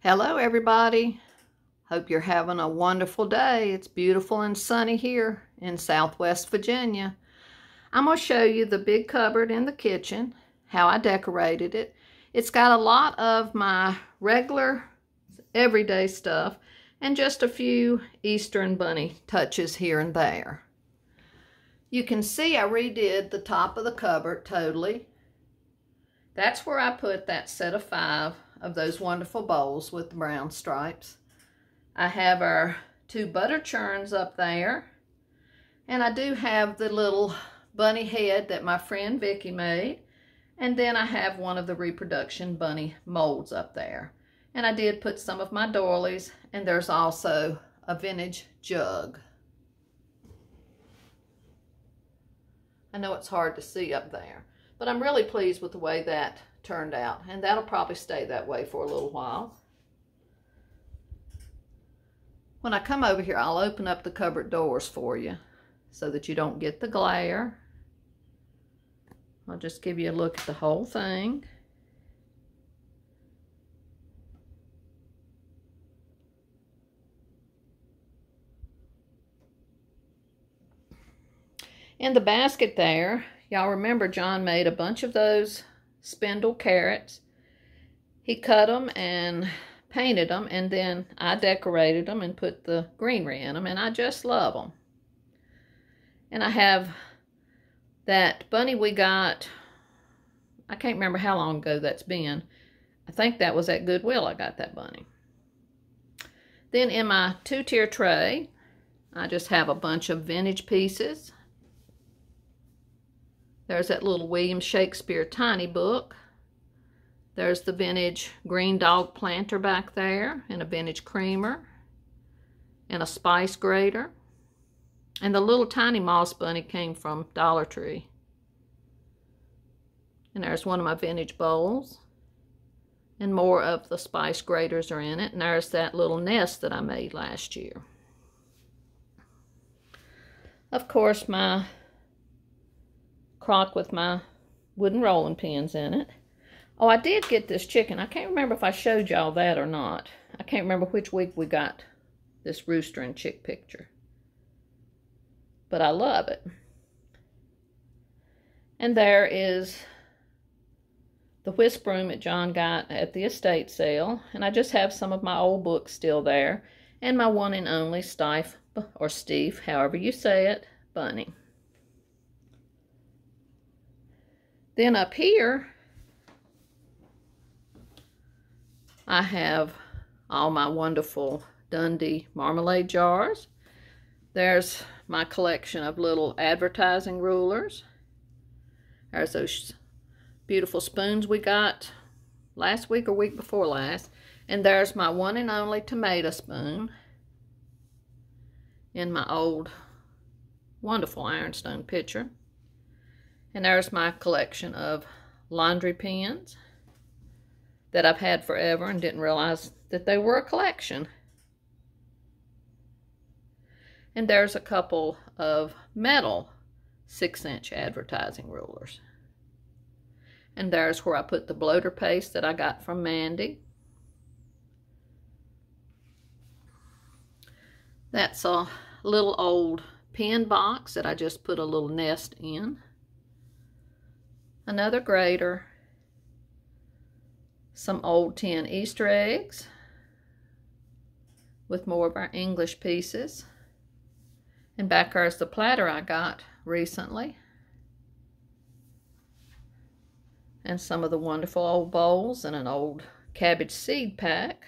Hello, everybody. Hope you're having a wonderful day. It's beautiful and sunny here in Southwest Virginia. I'm going to show you the big cupboard in the kitchen, how I decorated it. It's got a lot of my regular everyday stuff and just a few Easter and Bunny touches here and there. You can see I redid the top of the cupboard totally. That's where I put that set of five of those wonderful bowls with the brown stripes. I have our two butter churns up there. And I do have the little bunny head that my friend Vicki made. And then I have one of the reproduction bunny molds up there. And I did put some of my doilies. And there's also a vintage jug. I know it's hard to see up there. But I'm really pleased with the way that turned out. And that'll probably stay that way for a little while. When I come over here, I'll open up the cupboard doors for you so that you don't get the glare. I'll just give you a look at the whole thing. In the basket there, y'all remember John made a bunch of those spindle carrots. He cut them and painted them, and then I decorated them and put the greenery in them, and I just love them. And I have that bunny we got, I can't remember how long ago that's been. I think that was at Goodwill I got that bunny. Then in my two-tier tray, I just have a bunch of vintage pieces. There's that little William Shakespeare tiny book. There's the vintage green dog planter back there and a vintage creamer and a spice grater. And the little tiny moss bunny came from Dollar Tree. And there's one of my vintage bowls. And more of the spice graters are in it. And there's that little nest that I made last year. Of course, my crock with my wooden rolling pins in it. Oh, I did get this chicken. I can't remember if I showed y'all that or not. I can't remember which week we got this rooster and chick picture. But I love it. And there is the whisk broom that John got at the estate sale. And I just have some of my old books still there. And my one and only Steiff, or Steve, however you say it, bunny. Then up here, I have all my wonderful Dundee marmalade jars. There's my collection of little advertising rulers. There's those beautiful spoons we got last week or week before last. And there's my one and only tomato spoon in my old wonderful ironstone pitcher. And there's my collection of laundry pins that I've had forever and didn't realize that they were a collection. And there's a couple of metal six inch advertising rulers. And there's where I put the bloater paste that I got from Mandy. That's a little old pin box that I just put a little nest in another grater, some old tin Easter eggs with more of our English pieces. And back there's the platter I got recently. And some of the wonderful old bowls and an old cabbage seed pack.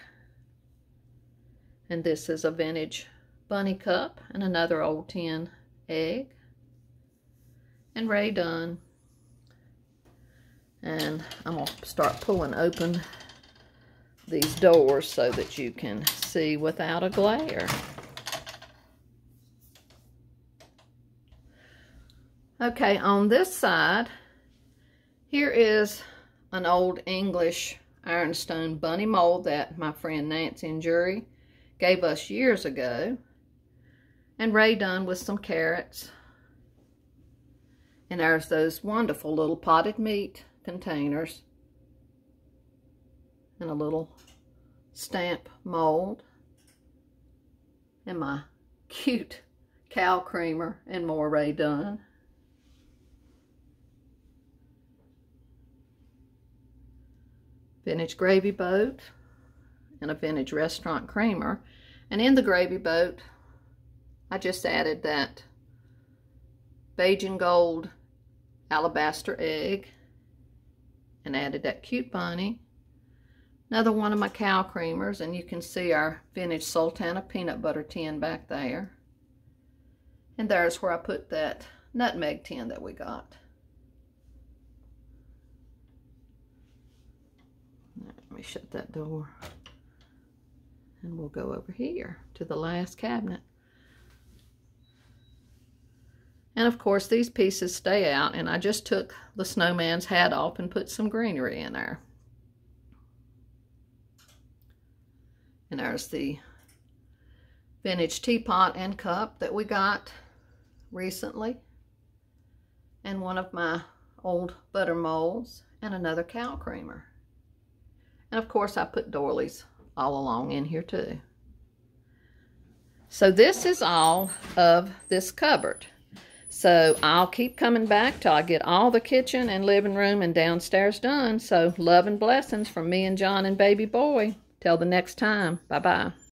And this is a vintage bunny cup and another old tin egg. And Rae Dunn and I'm going to start pulling open these doors so that you can see without a glare. Okay, on this side, here is an old English ironstone bunny mold that my friend Nancy and Jury gave us years ago. And Rae Dunn with some carrots. And there's those wonderful little potted meat containers and a little stamp mold and my cute cow creamer and moire done. Vintage gravy boat and a vintage restaurant creamer. And in the gravy boat, I just added that beige and gold alabaster egg and added that cute bunny. Another one of my cow creamers, and you can see our vintage Sultana peanut butter tin back there. And there's where I put that nutmeg tin that we got. Let me shut that door. And we'll go over here to the last cabinet. And of course, these pieces stay out, and I just took the snowman's hat off and put some greenery in there. And there's the vintage teapot and cup that we got recently. And one of my old butter molds and another cow creamer. And of course I put doilies all along in here too. So this is all of this cupboard. So I'll keep coming back till I get all the kitchen and living room and downstairs done. So love and blessings from me and John and baby boy. Till the next time. Bye-bye.